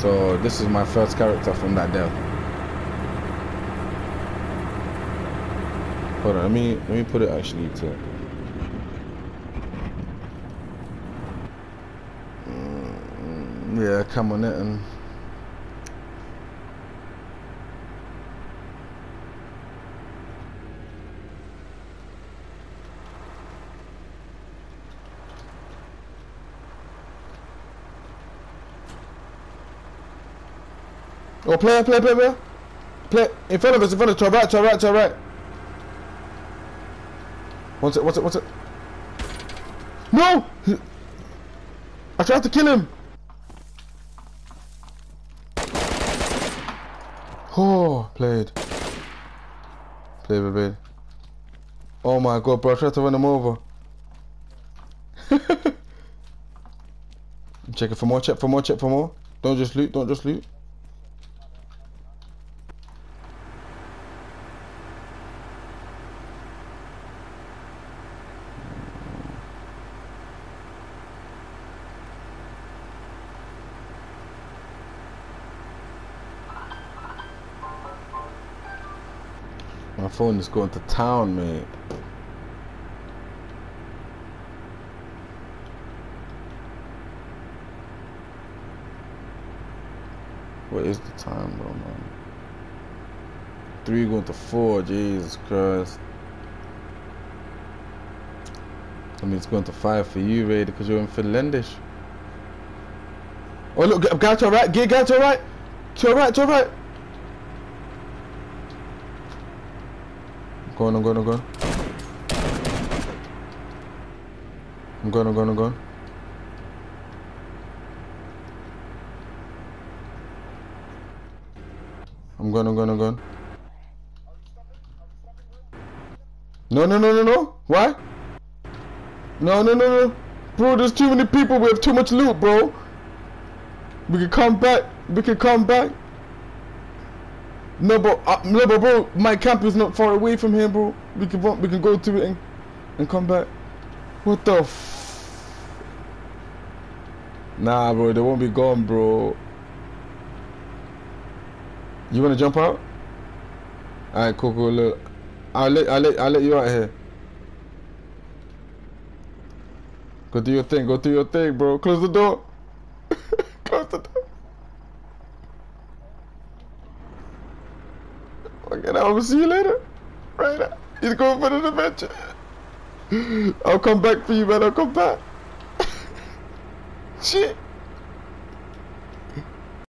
So this is my first character from that dev. Hold on, let me let me put it actually to. Mm, yeah, come on it and. Oh, play, play, play, play. Play in front of us, in front of us, to our right, to our right, to our right. What's it, what's it, what's it? No! I tried to kill him! Oh, played. Played, played. Oh my god, bro, I tried to run him over. check it for more, check for more, check for more. Don't just loot, don't just loot. My phone is going to town, mate. What is the time, bro, man? Three going to four. Jesus Christ. I mean, it's going to five for you, Raider, because you're in Finlandish. Oh, look, guy to your right. Get guy to your right. To your right, to your right. I'm going, I'm going. I'm going, I'm going, I'm going. I'm going, I'm going, I'm going. No, no, no, no, no. Why? No, no, no, no. Bro, there's too many people. We have too much loot, bro. We can come back. We can come back. No, but uh, no, but bro, my camp is not far away from here, bro. We can we can go to it and, and come back. What the? F nah, bro, they won't be gone, bro. You wanna jump out? Alright, cool, cool. Look, I'll let I'll let I'll let you out here. Go do your thing. Go do your thing, bro. Close the door. Close the door. Okay, I'll see you later. Right now. He's going for the adventure. I'll come back for you, man. I'll come back. Shit.